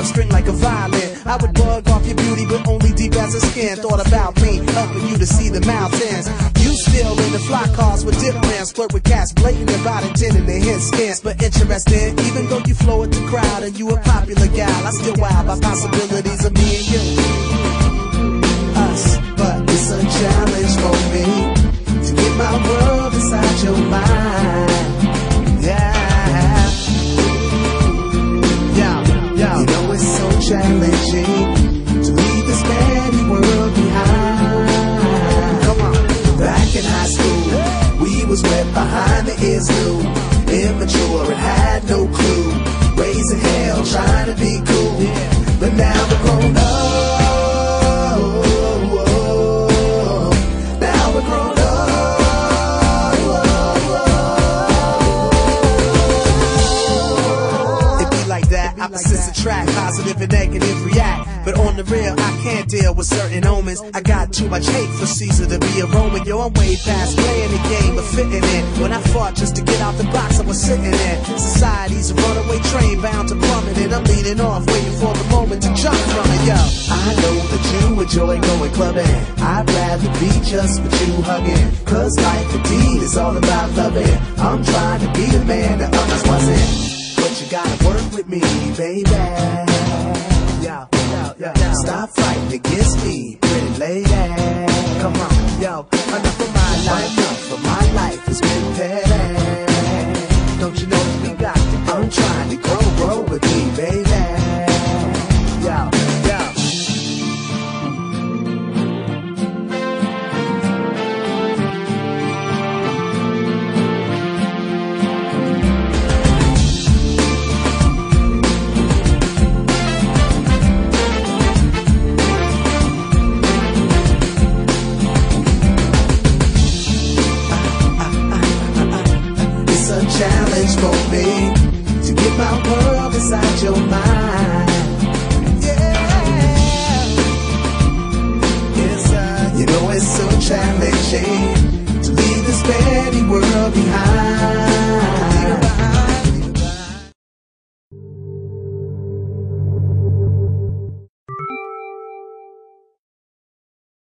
up string like a violin. I would bug off your beauty, but only deep as a skin. Thought about me, helping you to see the mountains. You still in the fly cars with dip plans, flirt with cats, blatant about intending to hit skins. But interesting, even though you flow with the crowd and you a popular gal, I still wild by possibilities behind the ears new, immature and had no clue. Raising hell, trying to be cool, but now we're grown up. Now we're grown up. It be like that. Opposites attract, positive and negative react. But on the real, I can't deal with certain omens. I got too much hate for Caesar to be a Roman. Yo, I'm way past playing the game fitting in. When I fought just to get out the box I was sitting in. Society's a runaway train bound to plummet, and I'm leading off, waiting for the moment to jump from it. Yo, I know that you enjoy going clubbing. I'd rather be just with you hugging. Cause life indeed is all about loving. I'm trying to be the man that others wasn't. But you gotta work with me, baby. Yo, yo, yo, Stop fighting against me, pretty lady. Come on, yo, enough of my life for my life. is way to get my world inside your mind. Yeah. Inside. You know it's so challenging to leave this petty world behind.